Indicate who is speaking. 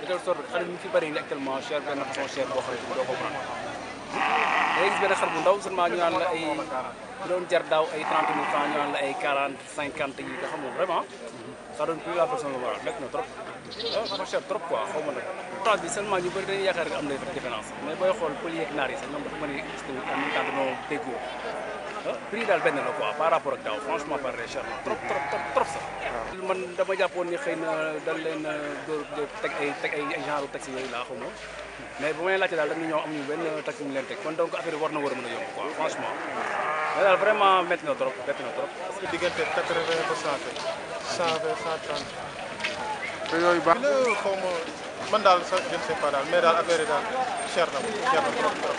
Speaker 1: de telle sorte xar ñu fi bëri ni actuellement cher benn façon cher boo xam ne doo ko mën da gis benn xar bu ndaw seulement ñu naan la ay bu doon jar daaw ay 30 mille francs ñu naan la ay 40 50 yi nga xam moom vraiment ça donne plus la personne voilà nekk na trop ah cher trop quoi xaw ma nag temps bi seulement ñu bëri dañuy yaakaar ne am na différence mais booy xool pël yeeg naar yi sax ñoom dafa mën a gis tamit en même temps dañoo déggoo ah prix yi daal benn la quoi par rapport ak daaw franchement par les cher na trop trop trop trop sax. man dama jàppoon ni xëy na dañ leen dóor dóor teg ay teg ay genre taxi yooyu laa xaw ma mais bu may laajte daal dañu ñëw amuñu benn taxi ñu leen teg kon donc affaire bi war na war a mën a yomb quoi franchement. mais daal vraiment métti na trop métti na trop.
Speaker 2: parce que diggante quatre vingt ba cent vingt cent vingt cent trente.
Speaker 3: te yooyu baax.
Speaker 2: xaw ma. man daal sa je ne sais pas daal mais daal affaire yi daal cher na moom cher na trop trop.